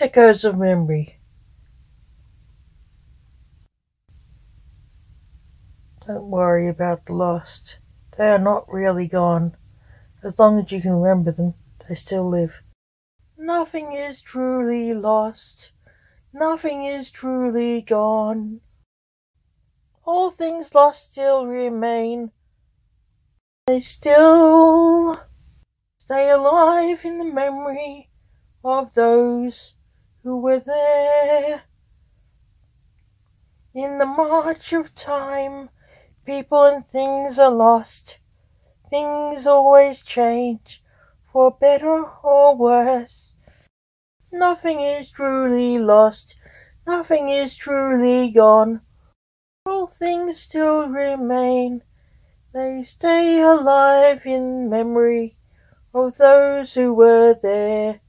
Echoes of memory. Don't worry about the lost. They are not really gone. As long as you can remember them, they still live. Nothing is truly lost. Nothing is truly gone. All things lost still remain. They still stay alive in the memory of those who were there. In the march of time, people and things are lost. Things always change, for better or worse. Nothing is truly lost, nothing is truly gone. All things still remain, they stay alive in memory of those who were there.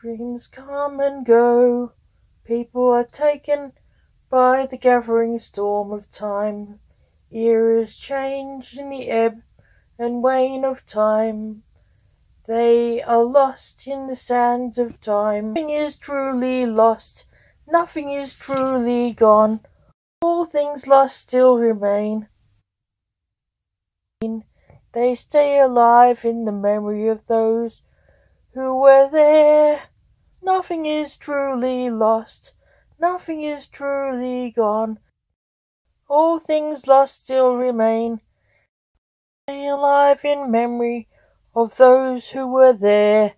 Dreams come and go, people are taken by the gathering storm of time. Eras change in the ebb and wane of time. They are lost in the sands of time. Nothing is truly lost, nothing is truly gone. All things lost still remain. They stay alive in the memory of those who were there. Nothing is truly lost, nothing is truly gone. All things lost still remain. Stay alive in memory of those who were there.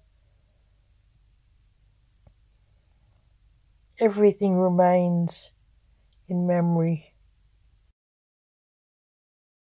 Everything remains in memory.